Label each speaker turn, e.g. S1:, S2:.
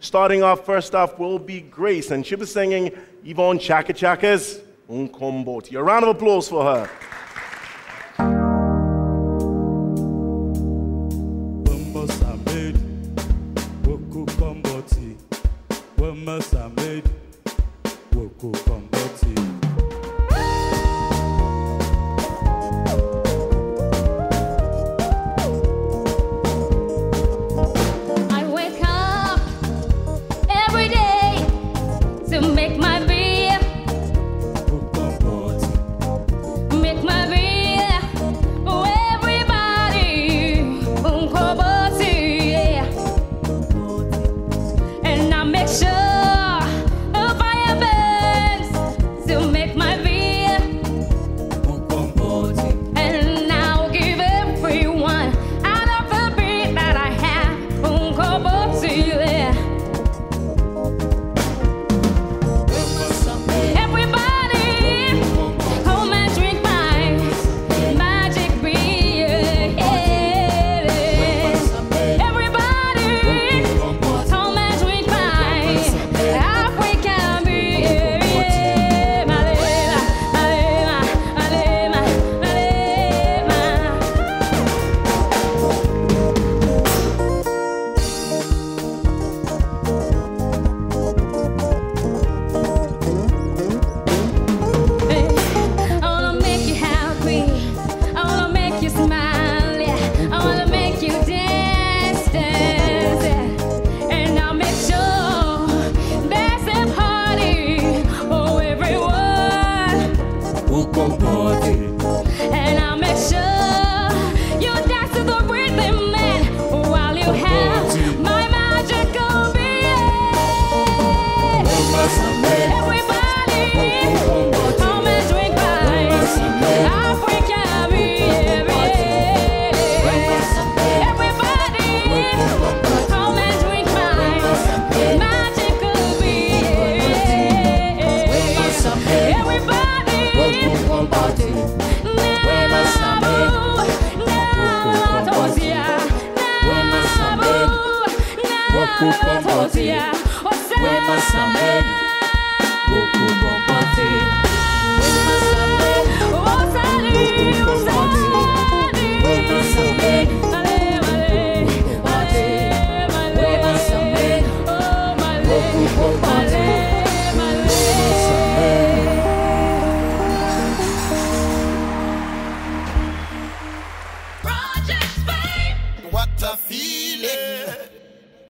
S1: Starting off first off will be Grace, and she'll be singing Yvonne Chaka Chaka's Umqomboti. A round of applause for her.
S2: Woku Woku Komboti,
S3: And I'll make sure you dance to the rhythm, man, while you have
S2: Wema Samed, Woku Komboti, Wema Samed, Wema Samed, Woku Komboti, Wema Samed.
S4: What a feeling.